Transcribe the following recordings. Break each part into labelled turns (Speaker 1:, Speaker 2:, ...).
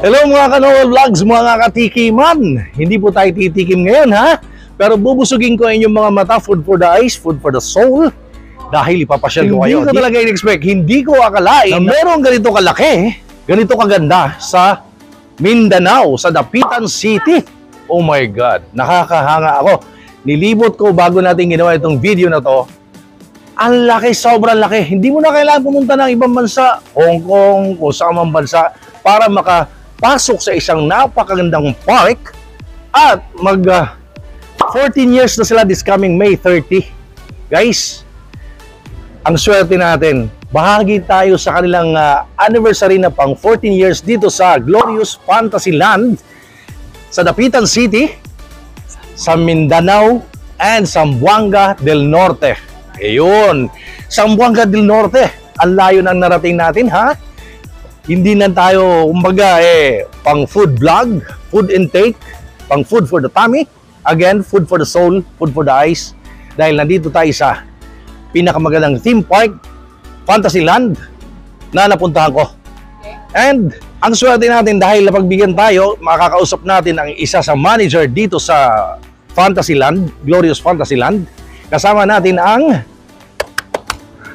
Speaker 1: Hello mga Kanoel Vlogs, mga katikiman! Hindi po tayo titikim ngayon ha, pero bubusugin ko ang inyong mga mata, food for the eyes, food for the soul, dahil ipapasyal ko kayo. Hindi ko talaga in-expect, hindi ko akalain na meron ganito kalaki, ganito kaganda sa Mindanao, sa Dapitan City. Oh my God, nakakahanga ako. Nilibot ko bago natin ginawa itong video na to. Ang laki, sobrang laki. Hindi mo na kailangan pumunta ng ibang bansa, Hong Kong, o sa mang bansa, para makapasok sa isang napakagandang park at mag ah, 14 years na sila this coming May 30. Guys, ang swerte natin. Bahagi tayo sa kanilang ah, anniversary na pang 14 years dito sa Glorious Fantasyland sa Dapitan City, sa Mindanao, and Zamboanga del Norte. Ayun, Zamboanga del Norte. Ang layo ng narating natin, ha? Hindi na tayo, kumbaga, eh, pang food vlog, food intake, pang food for the tummy. Again, food for the soul, food for the eyes. Dahil nandito tayo sa pinakamagandang theme park, Fantasyland, na napuntahan ko. And ang swerte natin dahil napagbigyan tayo, makakausap natin ang isa sa manager dito sa Fantasyland, Glorious Fantasyland. Kasama natin ang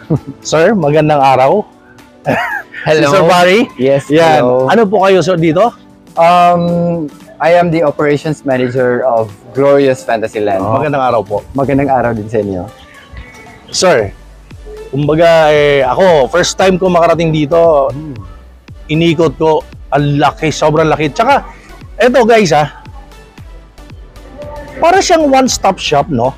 Speaker 1: Sir, magandang araw.
Speaker 2: Hello.
Speaker 1: Si Sir Barry.
Speaker 2: Yes,
Speaker 1: Yan.
Speaker 2: hello.
Speaker 1: Ano po kayo sir dito?
Speaker 2: Um, I am the operations manager of Glorious Fantasyland.
Speaker 1: Magandang araw po.
Speaker 2: Magandang araw din sa inyo.
Speaker 1: Sir, kumbaga eh, ako, first time ko makarating dito, inikot ko, ang laki, sobrang laki. Tsaka, eto guys ha, para siyang one-stop shop, no?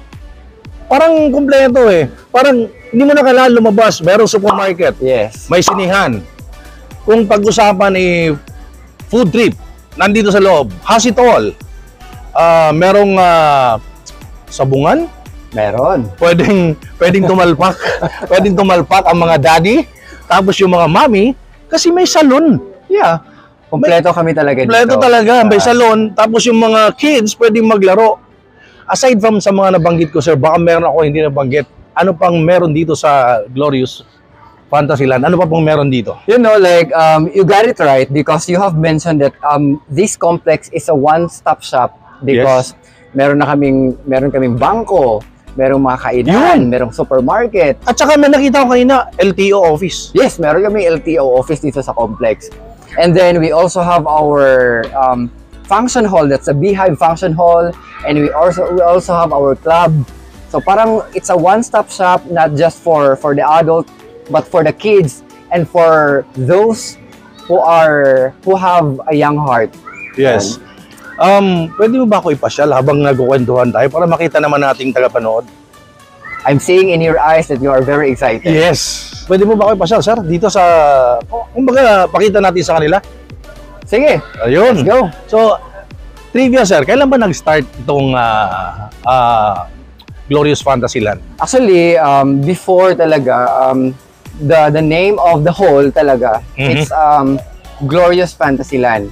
Speaker 1: Parang kumpleto eh. Parang hindi mo na kailangan lumabas. Merong supermarket,
Speaker 2: Yes.
Speaker 1: may sinihan. Kung pag-usapan eh, food trip, nandito sa loob, has it all. Ah, merong ah, sabungan,
Speaker 2: Meron.
Speaker 1: pwedeng pwedeng tumalpak pwedeng tumalpak ang mga daddy tapos yung mga mommy kasi may salon
Speaker 2: Yeah. Kompleto kami talaga
Speaker 1: kompleto
Speaker 2: dito.
Speaker 1: talaga may
Speaker 2: Ah,
Speaker 1: salon tapos yung mga kids pwedeng maglaro aside from sa mga nabanggit ko sir baka meron ako hindi nabanggit ano pang meron dito sa Glorious Fantasyland ano pa pong meron dito
Speaker 2: You know, like, um, you got it right because you have mentioned that um, this complex is a one-stop shop because meron na kaming, meron kaming bangko, merong mga kainan,
Speaker 1: Yun.
Speaker 2: merong supermarket.
Speaker 1: at saka may nakita ko kanina LTO office
Speaker 2: Yes, meron kami LTO office dito sa complex. And then we also have our um, function hall. That's a Beehive function hall. And we also we also have our club. So parang it's a one-stop shop not just for for the adult but for the kids and for those who are who have a young heart.
Speaker 1: yes um pwede mo ba ako ipasyal habang nagkukwentuhan tayo para makita naman nating tagapanood
Speaker 2: I'm seeing in your eyes that you are very excited.
Speaker 1: Yes. Pwede mo ba ako ipasyal, sir? Dito sa... Kumbaga, pakita natin sa kanila.
Speaker 2: Sige,
Speaker 1: Ayun.
Speaker 2: let's go.
Speaker 1: So, trivia, sir. Kailan ba nag-start itong ah, ah, Glorious Fantasyland?
Speaker 2: Actually, um, before talaga, um, the the name of the hall talaga,
Speaker 1: Mhm.
Speaker 2: it's um, Glorious Fantasyland.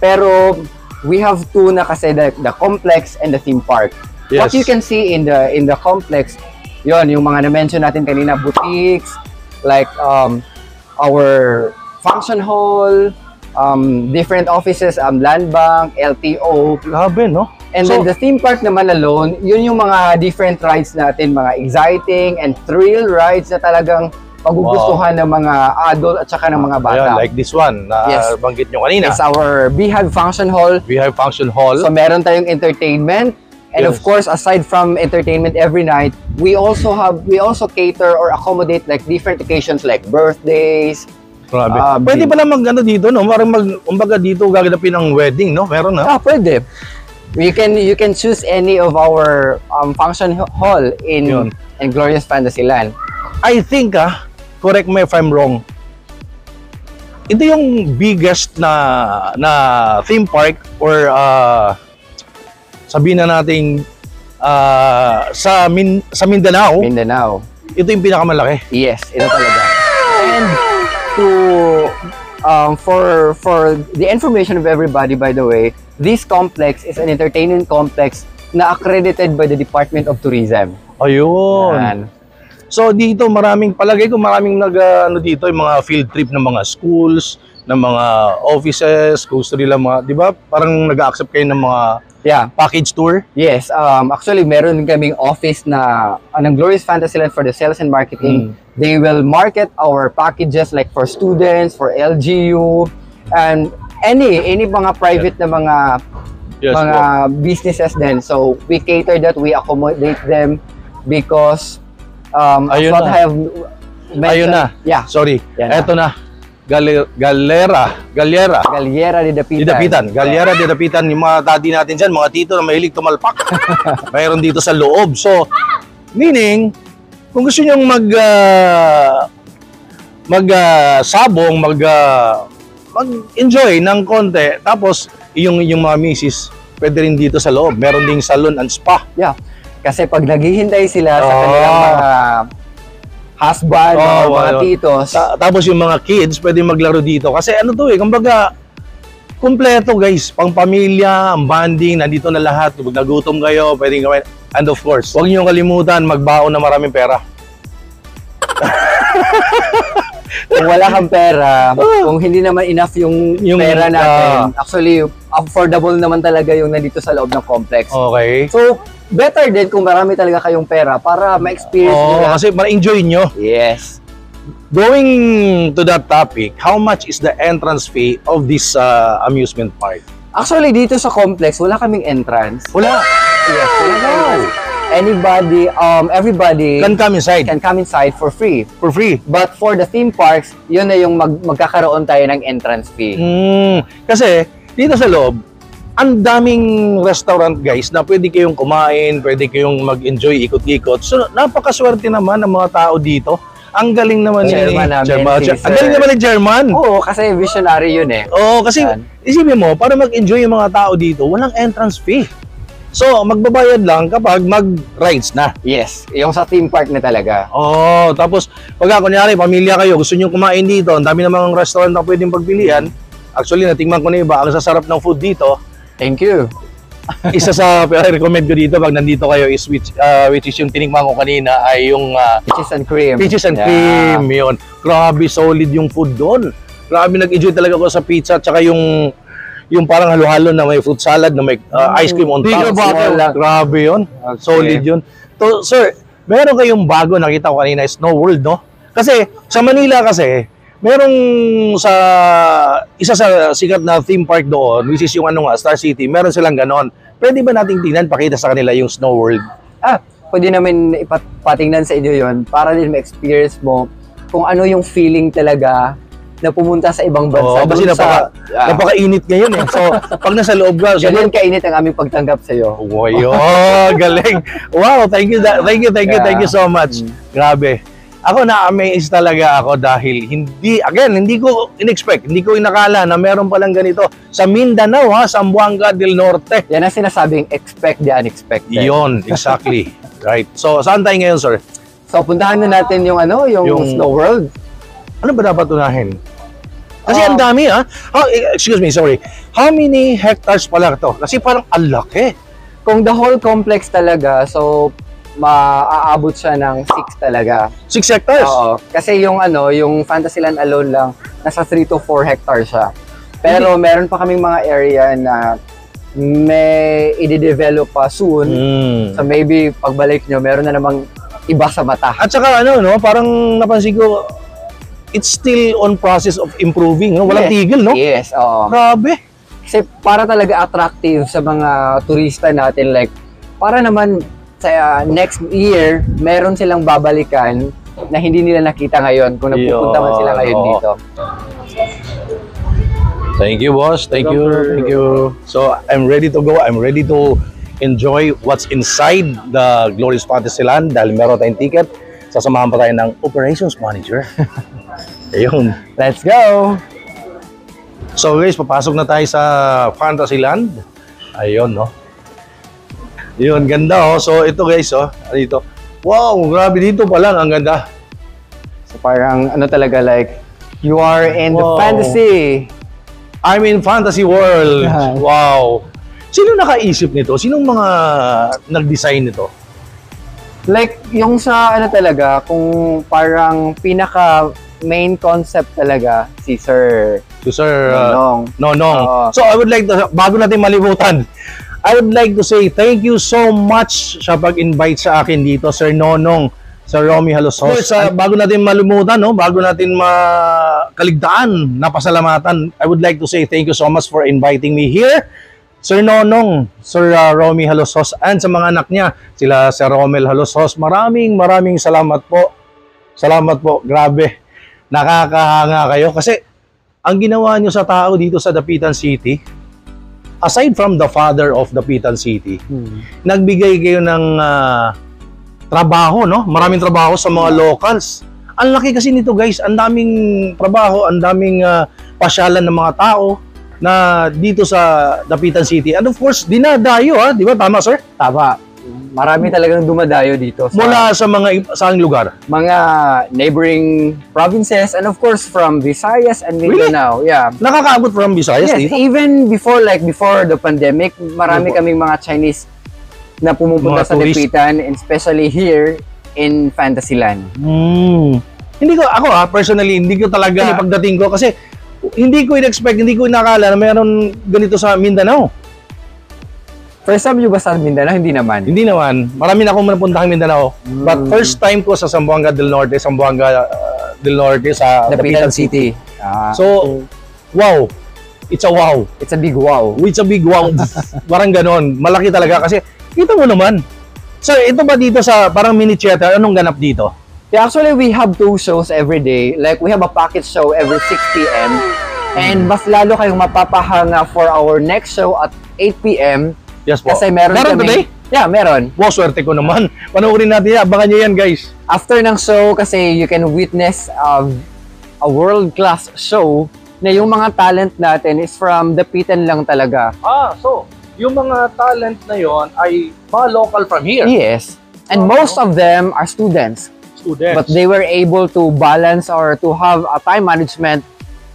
Speaker 2: Pero we have two na kasi the, the complex and the theme park. What
Speaker 1: Yes.
Speaker 2: you can see in the in the complex, yon yung mga na-mention natin kanina, boutiques, like um, our function hall, um, different offices, um, land bank, LTO,
Speaker 1: Grabe, no?
Speaker 2: And
Speaker 1: So-
Speaker 2: then the theme park naman alone, yun yung mga different rides natin, mga exciting and thrill rides na talagang magugustuhan ng mga adult at saka ng mga bata.
Speaker 1: Ayan, like this one na
Speaker 2: Yes.
Speaker 1: banggit nyo kanina.
Speaker 2: It's our Beehive Function Hall.
Speaker 1: Have function hall.
Speaker 2: So meron tayong entertainment. And
Speaker 1: Yes.
Speaker 2: of course, aside from entertainment every night, we also have we also cater or accommodate like different occasions like birthdays.
Speaker 1: Grabe.
Speaker 2: ah,
Speaker 1: Pwede pala mag ano dito, no? Parang mag, kumbaga dito gaganapin ang wedding, no? Meron, no?
Speaker 2: Ah, pwede. You can you can choose any of our um, function hall in
Speaker 1: Yun.
Speaker 2: in Glorious Fantasyland.
Speaker 1: I think, ah, correct me if I'm wrong, ito yung biggest na na theme park or ah, sabihin na nating ah, sa Min sa Mindanao,
Speaker 2: Mindanao.
Speaker 1: ito yung pinakamalaki.
Speaker 2: Yes, ito talaga. And to um, for for the information of everybody, by the way, this complex is an entertainment complex na accredited by the Department of Tourism.
Speaker 1: Ayun.
Speaker 2: Yan.
Speaker 1: So dito maraming palagay ko maraming nag ah, ano dito yung mga field trip ng mga schools, ng mga offices, gusto nila mga, di ba? Parang nag-accept kayo ng mga
Speaker 2: Yeah.
Speaker 1: package tour.
Speaker 2: Yes, um, actually meron kaming office na anong Glorious Fantasyland for the sales and marketing.
Speaker 1: Mm.
Speaker 2: They will market our packages like for students, for LGU, and any any mga private na mga
Speaker 1: Yes,
Speaker 2: mga businesses din. So we cater that, we accommodate them because um, as
Speaker 1: Ayun
Speaker 2: what
Speaker 1: na.
Speaker 2: I have mentioned,
Speaker 1: Ayun na.
Speaker 2: Yeah,
Speaker 1: Sorry.
Speaker 2: Yan na.
Speaker 1: Eto na. Gal- galera. Galera.
Speaker 2: Galiera de Dapitan.
Speaker 1: Didapitan. Galera, didapitan. Yung mga daddy natin dyan, mga tito na mahilig tumalpak. Mayroon dito sa loob. So, meaning, kung gusto nyong mag, ah, mag ah, sabong, mag, ah, mag-enjoy ng konti, tapos, yung, yung mga misis, pwede rin dito sa loob. Meron ding salon and spa.
Speaker 2: Yeah. Kasi pag naghihintay sila sa
Speaker 1: Oh.
Speaker 2: kanilang mga husband
Speaker 1: Oh,
Speaker 2: mga
Speaker 1: wow.
Speaker 2: titos,
Speaker 1: Ta- tapos yung mga kids, pwede maglaro dito. Kasi ano to eh, kumbaga, kumpleto guys. Pang pamilya, ang bonding, nandito na lahat. Kung nagutom kayo, pwedeng gawin. And of course, huwag niyo kalimutan magbaon na maraming pera.
Speaker 2: kung wala kang pera, kung hindi naman enough yung,
Speaker 1: Ah. Yung,
Speaker 2: pera natin,
Speaker 1: ah.
Speaker 2: actually, affordable naman talaga yung nandito sa loob ng complex.
Speaker 1: Okay?
Speaker 2: So, better din kung marami talaga kayong pera para ma-experience
Speaker 1: Oo,
Speaker 2: nyo
Speaker 1: kasi ma-enjoy nyo.
Speaker 2: Yes.
Speaker 1: Going to that topic, how much is the entrance fee of this uh, amusement park?
Speaker 2: Actually, dito sa complex, wala kaming entrance.
Speaker 1: Wala.
Speaker 2: Yes, wala entrance. Anybody, um, everybody
Speaker 1: Can come inside
Speaker 2: can come inside for free.
Speaker 1: for free.
Speaker 2: But for the theme parks, yun na yung mag magkakaroon tayo ng entrance fee.
Speaker 1: Mm, kasi dito sa loob, ang daming restaurant guys na pwede kayong kumain, pwede kayong mag-enjoy, ikot-ikot. So napakaswerte naman ng mga tao dito. Ang galing naman
Speaker 2: Chairman
Speaker 1: ni Chairman.
Speaker 2: si
Speaker 1: Ang galing naman ni Chairman.
Speaker 2: Oo, kasi visionary yun eh.
Speaker 1: Oo, kasi
Speaker 2: Yan.
Speaker 1: isipin mo, para mag-enjoy yung mga tao dito, walang entrance fee. So, magbabayad lang kapag mag-rides na.
Speaker 2: Yes, yung sa theme park na talaga.
Speaker 1: Oo, tapos pag kunyari, pamilya kayo, gusto nyo kumain dito, ang dami namang restaurant na pwedeng pagpilian. Actually, natingman ko na iba, ang sasarap ng food dito,
Speaker 2: Thank you.
Speaker 1: isa sa recommend ko dito pag nandito kayo is which, uh, which is yung tinikman ko kanina ay yung uh,
Speaker 2: Peaches and cream.
Speaker 1: peaches and
Speaker 2: Yeah.
Speaker 1: cream yun. Grabe solid yung food doon. Grabe nag-enjoy talaga ako sa pizza tsaka yung yung parang halo-halo na may fruit salad na may uh, ice cream on top.
Speaker 2: Bottle.
Speaker 1: Grabe yun.
Speaker 2: Okay.
Speaker 1: Solid yun. To, sir, meron kayong bago nakita ko kanina, Snow World, no? Kasi sa Manila kasi, merong sa isa sa sikat na theme park doon, which is yung ano nga, Star City, meron silang ganon. Pwede ba nating tingnan, pakita sa kanila yung Snow World?
Speaker 2: Ah, pwede namin ipatingnan sa inyo yon para din ma-experience mo kung ano yung feeling talaga na pumunta sa ibang bansa.
Speaker 1: Oo, kasi napaka,
Speaker 2: sa, Ah,
Speaker 1: napakainit ngayon eh. So, pag nasa loob ka, so,
Speaker 2: ganyan kainit ang aming pagtanggap sa iyo.
Speaker 1: Oh, yun. galing. Wow, thank you, thank you, thank you, thank you so much.
Speaker 2: Mm.
Speaker 1: Grabe. Ako na-amaze talaga ako dahil hindi, again, hindi ko in-expect, hindi ko inakala na meron palang ganito sa Mindanao ha, Zamboanga del Norte.
Speaker 2: Yan ang sinasabing expect the unexpected.
Speaker 1: Yun, exactly. right. So, saan tayo ngayon, sir?
Speaker 2: So puntahan na natin yung ano, yung,
Speaker 1: Yung-
Speaker 2: Snow World.
Speaker 1: Ano ba dapat unahin? Kasi
Speaker 2: Ah.
Speaker 1: ang dami ha. How, excuse me, sorry. How many hectares pala ito? Kasi parang ang laki.
Speaker 2: Kung the whole complex talaga, so maaabot siya ng 6 talaga.
Speaker 1: Six hectares.
Speaker 2: Oo. Kasi yung ano, yung Fantasyland alone lang, nasa 3 to 4 hectares siya. Pero meron pa kaming mga area na may i-develop pa soon.
Speaker 1: Mm.
Speaker 2: So maybe pagbalik nyo, meron na namang iba sa mata.
Speaker 1: At saka ano, no, parang napansin ko, it's still on process of improving. No? Walang
Speaker 2: Yes.
Speaker 1: tigil, no?
Speaker 2: Yes, oo.
Speaker 1: Grabe.
Speaker 2: Kasi para talaga attractive sa mga turista natin, like, para naman sa uh, next year, meron silang babalikan na hindi nila nakita ngayon kung nagpupunta man sila ngayon
Speaker 1: oo.
Speaker 2: dito.
Speaker 1: Thank you, boss. Thank you. Thank you. So, I'm ready to go. I'm ready to enjoy what's inside the Glorious Fantasyland dahil meron tayong ticket. Sasamahan pa tayo ng operations manager. Ayun.
Speaker 2: Let's go!
Speaker 1: So guys, papasok na tayo sa Fantasyland. Ayun, no? Yun, ganda oh. So ito guys, oh. Dito. Wow, grabe dito pa lang. Ang ganda.
Speaker 2: So parang ano talaga like, you are in the
Speaker 1: Wow.
Speaker 2: fantasy.
Speaker 1: I'm in fantasy world.
Speaker 2: Yan.
Speaker 1: Wow. Sino nakaisip nito? Sinong mga nag-design nito?
Speaker 2: Like, yung sa ano talaga, kung parang pinaka main concept talaga si Sir
Speaker 1: To Sir uh,
Speaker 2: Nonong.
Speaker 1: Nonong.
Speaker 2: Oo.
Speaker 1: So I would like to, bago natin malimutan, I would like to say thank you so much sa pag-invite sa akin dito, Sir Nonong, Sir Romy Halosos. Course, uh, bago natin malimutan, no, bago natin makaligtaan, napasalamatan, I would like to say thank you so much for inviting me here. Sir Nonong, Sir uh, Romy Halosos, and sa mga anak niya, sila Sir Romel Halosos, maraming maraming salamat po. Salamat po, grabe. Nakakahanga kayo kasi ang ginawa nyo sa tao dito sa Dapitan City, aside from the father of Dapitan City, nagbigay kayo ng ah, trabaho, no? Maraming trabaho sa mga locals. Ang laki kasi nito, guys. Ang daming trabaho, ang daming ah, pasyalan ng mga tao na dito sa Dapitan City. And of course, dinadayo, ha? Di ba? Tama, sir?
Speaker 2: Tama. Marami talagang dumadayo dito sa
Speaker 1: Mula sa mga saang lugar.
Speaker 2: mga neighboring provinces and of course from Visayas and
Speaker 1: Really?
Speaker 2: Mindanao. Yeah.
Speaker 1: Nakakaabot from Visayas
Speaker 2: Yes,
Speaker 1: dito.
Speaker 2: even before like before the pandemic, marami kaming mga Chinese na pumupunta
Speaker 1: Mga
Speaker 2: sa
Speaker 1: tourist.
Speaker 2: Dapitan and especially here in Fantasyland.
Speaker 1: Hmm. Hindi ko, ako ha, personally, hindi ko talaga pagdating ko kasi hindi ko in-expect, hindi ko inakala na mayroon ganito sa Mindanao.
Speaker 2: First time nyo ba sa Mindanao? Hindi naman.
Speaker 1: Hindi naman. Marami na akong napunta ng Mindanao. But
Speaker 2: Mm.
Speaker 1: first time ko sa Zamboanga del Norte, Zamboanga uh, del Norte sa
Speaker 2: Dapitan City. Ah,
Speaker 1: So, wow. It's a wow.
Speaker 2: it's a big wow.
Speaker 1: It's a big wow. parang ganon. Malaki talaga kasi kita mo naman. So, ito ba dito sa parang mini theater, anong ganap dito?
Speaker 2: Yeah, actually, we have two shows every day. Like, we have a package show every 6 p.m. And mas lalo kayong mapapahanga for our next show at 8 p.m.
Speaker 1: Yes po.
Speaker 2: Kasi meron,
Speaker 1: Meron
Speaker 2: kaming-
Speaker 1: today?
Speaker 2: Yeah, meron.
Speaker 1: Wow, swerte ko naman. Panoorin natin yan. Abangan nyo yan, guys.
Speaker 2: After ng show, kasi you can witness um, a world-class show na yung mga talent natin is from Dapitan lang talaga.
Speaker 1: Ah, so, yung mga talent na yon ay mga local from here.
Speaker 2: Yes. And
Speaker 1: Oh,
Speaker 2: most of them are students.
Speaker 1: Students.
Speaker 2: But they were able to balance or to have a time management.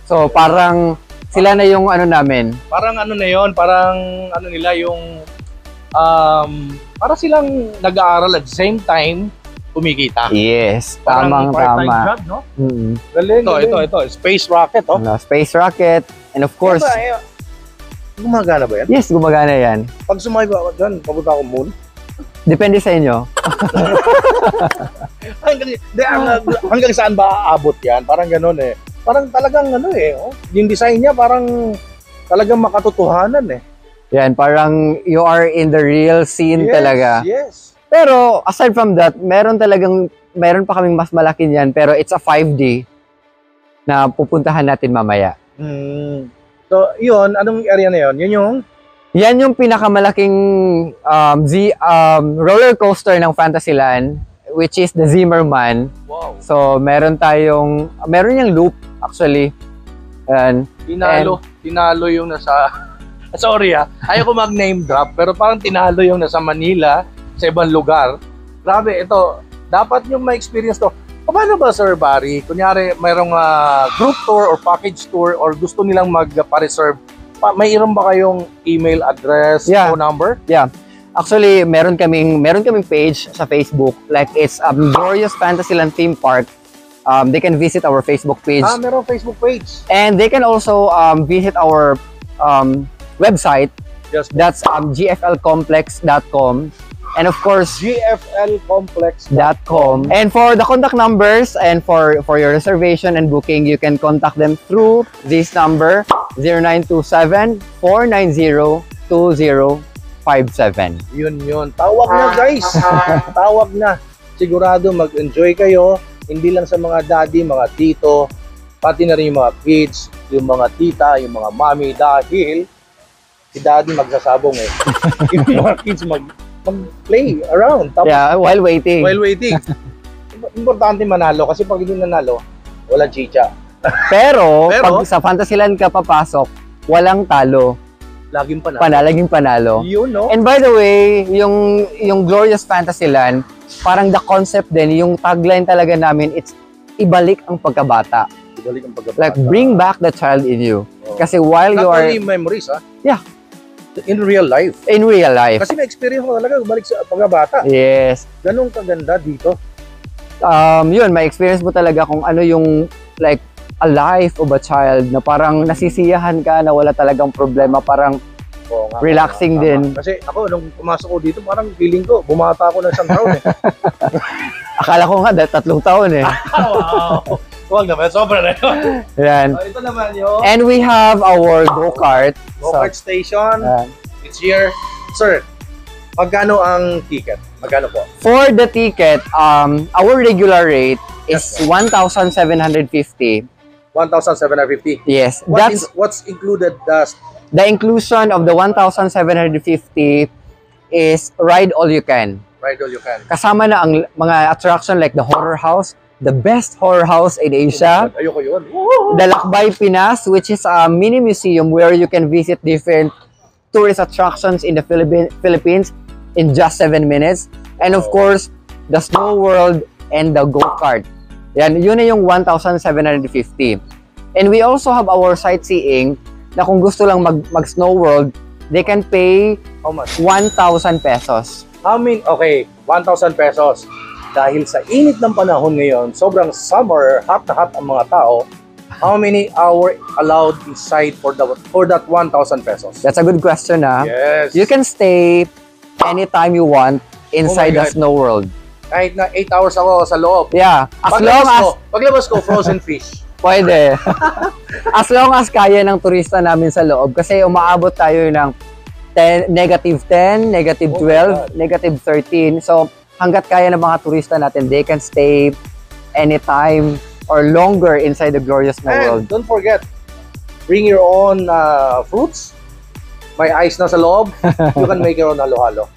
Speaker 2: So parang sila na yung ano namin.
Speaker 1: parang ano na yon, parang ano nila yung um para silang nag-aaral at the same time kumikita.
Speaker 2: Yes,
Speaker 1: Parang
Speaker 2: tamang tama.
Speaker 1: job, no?
Speaker 2: Mm.
Speaker 1: Galing, ito, ito, ito, space rocket, oh.
Speaker 2: Ano, space rocket. And of course,
Speaker 1: Ano ba, eh, gumagana ba yan?
Speaker 2: yes, gumagana yan.
Speaker 1: Pag sumakay ko ako dyan, papunta ako moon.
Speaker 2: Depende sa inyo.
Speaker 1: Hanggang, di, hanggang, hanggang saan ba aabot yan? Parang ganun eh. Parang talagang ano eh, oh, yung design niya parang talagang makatotohanan eh.
Speaker 2: Yan, parang you are in the real scene
Speaker 1: yes,
Speaker 2: talaga.
Speaker 1: Yes.
Speaker 2: Pero aside from that, meron talagang, meron pa kaming mas malaki niyan, pero it's a 5D na pupuntahan natin mamaya.
Speaker 1: Hmm. So, yun, anong area na yun? Yun yung
Speaker 2: Yan yung pinakamalaking um, Z, um, roller coaster ng Fantasyland, which is the Zimmerman.
Speaker 1: wow.
Speaker 2: So, meron tayong, meron yung loop, actually. And,
Speaker 1: Tinalo, tinalo yung nasa Sorry ah, ayaw ko mag-name drop pero parang tinalo yung nasa Manila sa ibang lugar. Grabe, ito, dapat yung ma-experience to. Paano ba Sir Barry? Kunyari, mayroong ah, group tour or package tour or gusto nilang magpa-reserve, pa, mayroon ba kayong email address,
Speaker 2: Yeah.
Speaker 1: phone number?
Speaker 2: Actually, meron kaming, meron kaming page sa Facebook. Like, it's um, Glorious Fantasyland Theme Park. Um, they can visit our Facebook page.
Speaker 1: Ah, merong Facebook page.
Speaker 2: And they can also um, visit our um, website.
Speaker 1: Yes.
Speaker 2: That's um, gflcomplex.com. And of course, gflcomplex.com. And for the contact numbers and for for your reservation and booking, you can contact them through this number 0927-490-2057.
Speaker 1: Yun yun. Tawag na guys. Tawag na. Sigurado mag-enjoy kayo. Hindi lang sa mga daddy, mga tito, pati na rin yung mga kids, yung mga tita, yung mga mami dahil si daddy magsasabong eh. yung mga kids mag mag-play around. Tapos
Speaker 2: Yeah, while waiting.
Speaker 1: while waiting. Importante manalo kasi pag hindi nanalo, wala chicha.
Speaker 2: pero,
Speaker 1: Pero-
Speaker 2: pag sa Fantasyland ka papasok, walang talo.
Speaker 1: Laging panalo.
Speaker 2: Panalaging panalo.
Speaker 1: Yun, no?
Speaker 2: And by the way, yung yung Glorious Fantasyland, parang the concept din, yung tagline talaga namin, it's ibalik ang pagkabata.
Speaker 1: Ibalik ang pagkabata.
Speaker 2: Like bring back the child in you.
Speaker 1: Oh.
Speaker 2: Kasi while
Speaker 1: Not
Speaker 2: you are
Speaker 1: only memories, ha?
Speaker 2: Yeah.
Speaker 1: In real life.
Speaker 2: in real life.
Speaker 1: Kasi na-experience ko talaga balik sa pagkabata.
Speaker 2: Yes.
Speaker 1: Ganun kaganda dito.
Speaker 2: um, yun, may experience mo talaga kung ano yung like a life of a child na parang nasisiyahan ka na wala talagang problema, parang
Speaker 1: Oo nga,
Speaker 2: Relaxing
Speaker 1: tama.
Speaker 2: din.
Speaker 1: Kasi ako, nung pumasok ko dito, parang feeling ko, bumata ako ng isang taon eh.
Speaker 2: akala ko nga tatlong taon eh.
Speaker 1: wow! Huwag naman, sobra na yun.
Speaker 2: Yan.
Speaker 1: So, ito naman yung
Speaker 2: And we have our go-kart.
Speaker 1: go-kart station.
Speaker 2: uh,
Speaker 1: It's here. Sir, magkano ang ticket? Magkano po?
Speaker 2: for the ticket, um, our regular rate is
Speaker 1: Yes,
Speaker 2: 1,750.
Speaker 1: 1,750.
Speaker 2: Yes,
Speaker 1: What
Speaker 2: that's
Speaker 1: is, what's included? The,
Speaker 2: the inclusion of the 1,750 is ride all you can.
Speaker 1: ride all you can.
Speaker 2: Kasama na ang mga attraction like the horror house, the best horror house in Asia,
Speaker 1: Ayoko yun.
Speaker 2: the Lakbay Pinas, which is a mini museum where you can visit different tourist attractions in the Philippi- Philippines in just seven minutes. And of
Speaker 1: Wow.
Speaker 2: course, the Snow World and the go-kart. Yan, yun na yung 1,750. And we also have our sightseeing na kung gusto lang mag, mag Snow World, they can pay
Speaker 1: How much?
Speaker 2: 1,000 pesos.
Speaker 1: How many? Okay, 1,000 pesos. Dahil sa init ng panahon ngayon, sobrang summer, hot na hot ang mga tao, how many hour allowed inside for the for that 1,000 pesos?
Speaker 2: That's a good question ah.
Speaker 1: Yes.
Speaker 2: You can stay anytime you want inside the
Speaker 1: God.
Speaker 2: Snow World.
Speaker 1: Kahit na 8 hours ako sa loob.
Speaker 2: Yeah, as long
Speaker 1: Paglabas
Speaker 2: as
Speaker 1: ko, paglabas ko, frozen fish.
Speaker 2: pwede. as long as kaya ng turista namin sa loob kasi umaabot tayo ng 10, negative 10, negative
Speaker 1: Oh my
Speaker 2: 12, negative 13. So, hanggat kaya ng mga turista natin, they can stay anytime or longer inside the glorious Snow World.
Speaker 1: And don't forget, bring your own uh, fruits. May ice na sa loob. You can make your own halo-halo.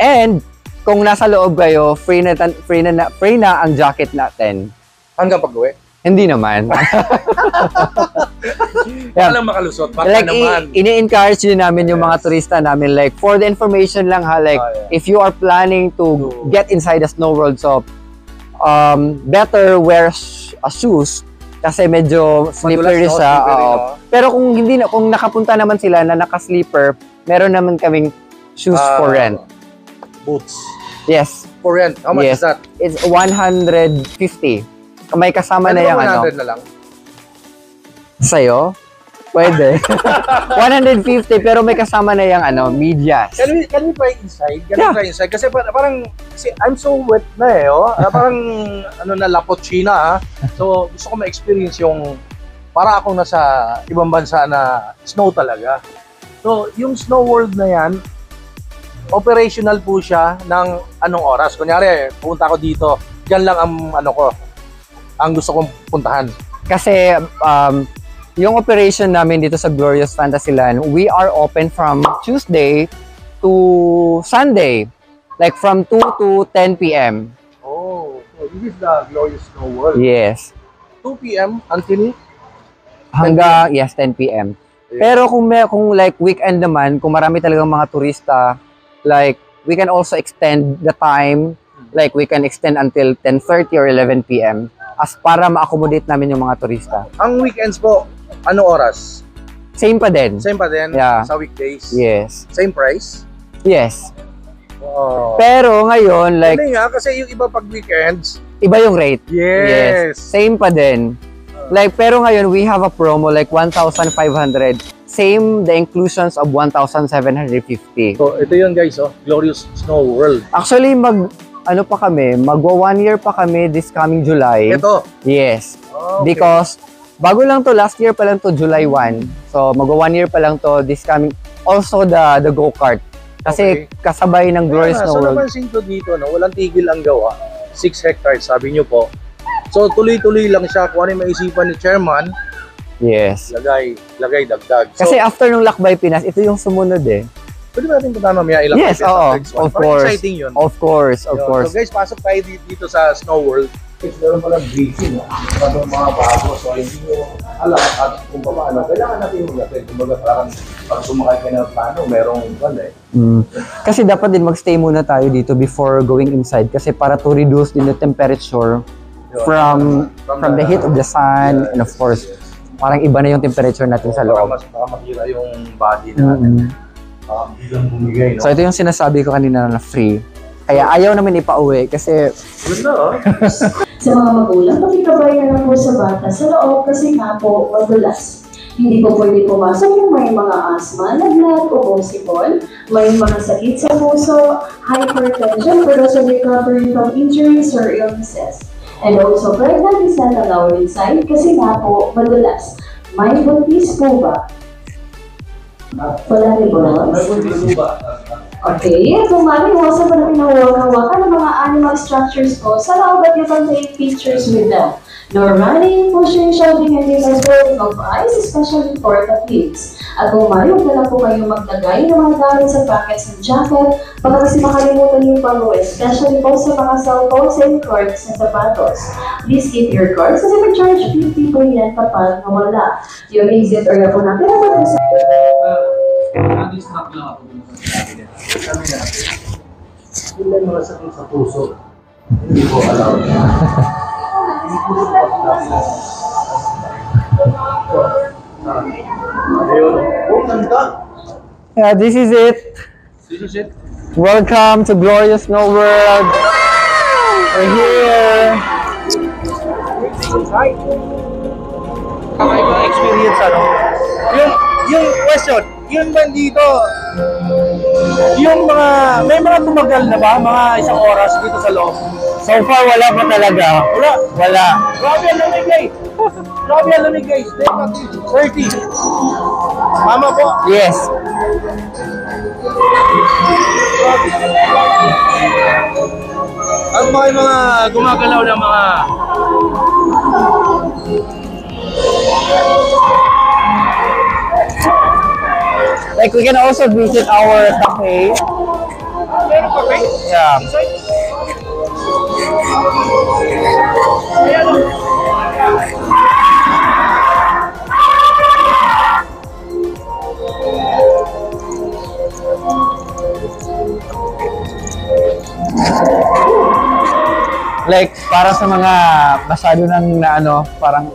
Speaker 2: And kung nasa loob kayo, free na, free na, free na ang jacket natin.
Speaker 1: Hanggang pag-uwi.
Speaker 2: Hindi naman. Yeah.
Speaker 1: Walang makalusot. Baka
Speaker 2: like,
Speaker 1: naman.
Speaker 2: ini-encourage din namin yung mga
Speaker 1: Yes.
Speaker 2: turista namin. Like, for the information lang ha, like,
Speaker 1: Ah, yeah.
Speaker 2: if you are planning to
Speaker 1: To-
Speaker 2: get inside the snow world, so, um, better wear sh- uh, shoes kasi medyo slippery siya.
Speaker 1: No?
Speaker 2: Pero kung hindi na, kung nakapunta naman sila na naka-sleeper, meron naman kaming shoes
Speaker 1: Ah,
Speaker 2: for rent.
Speaker 1: Boots.
Speaker 2: Yes,
Speaker 1: rent. How much
Speaker 2: Yes.
Speaker 1: is that?
Speaker 2: it's 150. May kasama
Speaker 1: Ano
Speaker 2: na yung ano.
Speaker 1: 100 na lang?
Speaker 2: Sa'yo? Pwede. 150 pero may kasama na yung ano, medyas.
Speaker 1: Can we, can we try inside? Can
Speaker 2: Yeah.
Speaker 1: we try inside? Kasi par- parang, kasi I'm so wet na eh, oh. Ah, parang, ano na, lapochina, ah. So, gusto ko ma-experience yung, para akong nasa ibang bansa na snow talaga. So, yung snow world na yan, operational po siya ng anong oras. Kunyari, pupunta ako dito, dyan lang ang, ano ko, ang gusto kong puntahan.
Speaker 2: Kasi um, yung operation namin dito sa Glorious Fantasyland, we are open from Tuesday to Sunday. Like from 2 to 10 p.m.
Speaker 1: Oh, so this is the glorious snow world.
Speaker 2: Yes.
Speaker 1: 2 p.m. until
Speaker 2: Hanggang, yes, 10 p.m. Pero kung may, kung like weekend naman, kung marami talagang mga turista, like we can also extend the time, like we can extend until 10:30 or 11 p.m. as para ma-accommodate namin yung mga turista.
Speaker 1: Ang weekends po, ano oras?
Speaker 2: Same pa din.
Speaker 1: Same pa din
Speaker 2: Yeah.
Speaker 1: sa weekdays?
Speaker 2: Yes.
Speaker 1: Same price?
Speaker 2: Yes.
Speaker 1: Oh.
Speaker 2: Pero ngayon, like,
Speaker 1: Hindi nga, kasi yung iba pag weekends,
Speaker 2: iba yung rate.
Speaker 1: yes.
Speaker 2: Same pa din. Like, pero ngayon, we have a promo like 1,500. Same the inclusions of 1,750.
Speaker 1: So, ito yun guys, oh, Glorious Snow World.
Speaker 2: Actually, mag, ano pa kami, magwa one year pa kami this coming July.
Speaker 1: Ito.
Speaker 2: Yes.
Speaker 1: Oh, okay.
Speaker 2: Because, bago lang to, last year pa lang to, July 1. So, magwa one year pa lang to this coming, also the the go-kart. Kasi kasabay ng Glorious Snow
Speaker 1: so
Speaker 2: World.
Speaker 1: napansin ko dito, no, walang tigil ang gawa. 6 hectares, sabi nyo po. So, tuloy-tuloy lang siya. Kung ano yung maisipan ni chairman,
Speaker 2: Yes.
Speaker 1: lagay, lagay, dagdag. So,
Speaker 2: Kasi after nung Lakbay Pinas, ito yung sumunod eh.
Speaker 1: pwede ba natin punta mamaya ilang
Speaker 2: Yes, oo, of
Speaker 1: Parang
Speaker 2: course.
Speaker 1: exciting yun.
Speaker 2: Of course, of
Speaker 1: Yun.
Speaker 2: course.
Speaker 1: So guys, pasok tayo di- dito sa Snow World. Guys, meron palang briefing. No? Meron mga bago. So, hindi nyo alam at kung paano. Kailangan natin yung natin. Kumbaga, parang pag sumakay ka ng plano, merong wala eh.
Speaker 2: Mm. Kasi dapat din magstay muna tayo dito before going inside kasi para to reduce din the temperature from from the heat of the sun
Speaker 1: Yes,
Speaker 2: and of course
Speaker 1: yes.
Speaker 2: Parang iba na yung temperature natin sa loob.
Speaker 1: mas baka makira yung body natin.
Speaker 2: Mm-mm.
Speaker 1: Baka biglang bumigay, no?
Speaker 2: So ito yung sinasabi ko kanina na free. Kaya ayaw namin ipauwi kasi
Speaker 1: Ganda, oh.
Speaker 3: Sa mga magulang, pakikabay na lang po sa bata sa loob kasi nga po madulas. Hindi po pwede pumasok yung may mga asthma, lagnat, o bosipol, may mga sakit sa puso, hypertension those who recovering from injuries or illnesses. And also, pregnant is not allowed inside kasi nga po madulas. May buntis po ba? Wala rin ba? Okay, kung maliwasan mo na pinahawakan-hawakan ng mga animal structures po, sa loob at you can take pictures with them. No running, pushing, shouting, and rolling of eyes, especially for the kids. At huwag na lang po kayong magdagay ng mga gamit sa pockets ng jacket, baka kasi makalimutan yung palo, especially po sa mga cellphones and cords na sapatos. Please keep your cords kasi may charge 50 po yan kapag nawala. Yung exit area po natin, ano po sa
Speaker 4: Na-distract lang ako dun sa. Sabi natin, yun lang mga sakit sa puso. Hindi ko alam.
Speaker 2: Yeah, this is it.
Speaker 4: This is it.
Speaker 2: Welcome to Glorious Snow World. We're here.
Speaker 1: Kakaibang experience ano? Yung, yung question, yun ba dito, yung mga, may mga tumagal na ba? Mga isang oras dito sa loob?
Speaker 2: So far, wala pa talaga.
Speaker 1: Wala.
Speaker 2: Wala.
Speaker 1: Grabe ang lamig guys. Grabe ang lamig guys. 30. Tama po.
Speaker 2: Yes.
Speaker 1: At mga mga gumagalaw na mga
Speaker 2: Like we can also visit our cafe.
Speaker 1: meron ba?
Speaker 2: Yeah. Like para sa mga masyado ng na ano, parang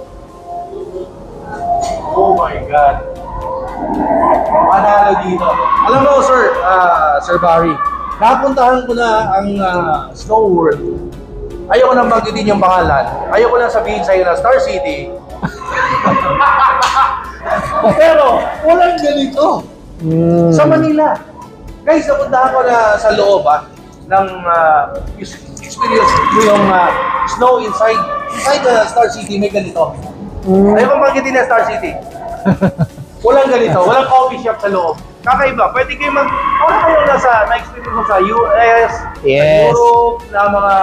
Speaker 1: Oh my God. Panalo dito. Alam mo, sir, ah, Sir Barry, napuntahan ko na ang ah, Snow World. Ayoko nang banggitin yung pangalan. Ayoko lang sabihin sa'yo na Star City. Pero, walang ganito.
Speaker 2: mm,
Speaker 1: Sa Manila. Guys, napuntahan ko na sa loob ah, ng ah, is- experience ko yung ah, snow inside. Inside the Star City, may ganito.
Speaker 2: mm,
Speaker 1: Ayaw kong banggitin na Star City. walang ganito, walang coffee shop sa loob. Kakaiba, pwede kayo mag... Wala kayo nasa, na-experience mo sa US, sa
Speaker 2: Yes.
Speaker 1: Europe, na mga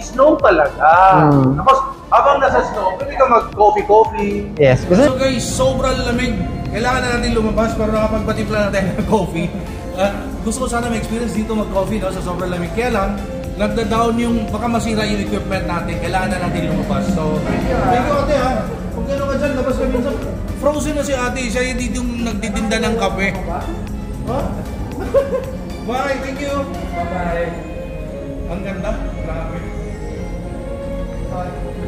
Speaker 1: snow talaga.
Speaker 2: Mm.
Speaker 1: Tapos, habang nasa snow, pwede ka mag-coffee-coffee.
Speaker 2: yes.
Speaker 4: So guys, sobrang lamig. Kailangan na natin lumabas para nakapagpatimpla na tayo ng coffee. Ah, gusto ko sana ma-experience dito mag-coffee no, sa sobrang lamig. Kaya lang, nagda-down yung, baka masira yung equipment natin. Kailangan na natin lumabas. So, thank you ate ha. Kung gano'n ka dyan, labas ka minsan. Frozen na si ate. Siya yung dito yung nagtitinda ng kape. Ha? Bye, thank you. Bye-bye. Ang ganda. Grabe. Meron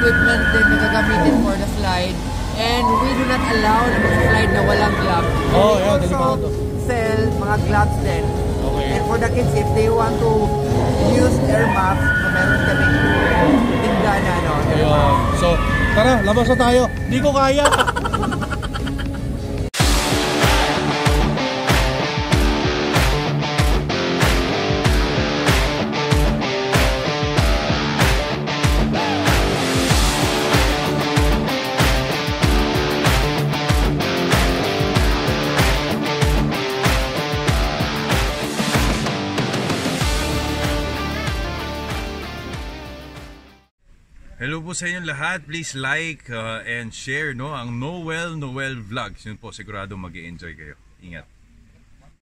Speaker 5: equipment din na gagamitin for the slide. And we do not allow na mag-slide na walang gloves.
Speaker 4: Oh, yeah, delikado
Speaker 5: sell mga gloves din.
Speaker 4: Okay.
Speaker 5: And for the kids, if they want to use air maps, na meron kami tinda na, ano, air
Speaker 4: Ayun. So, tara, labas na tayo. Hindi ko kaya.
Speaker 6: Po sa inyong lahat. Please like uh, and share no ang Noel Noel Vlogs. Yun po sigurado mag enjoy kayo. Ingat.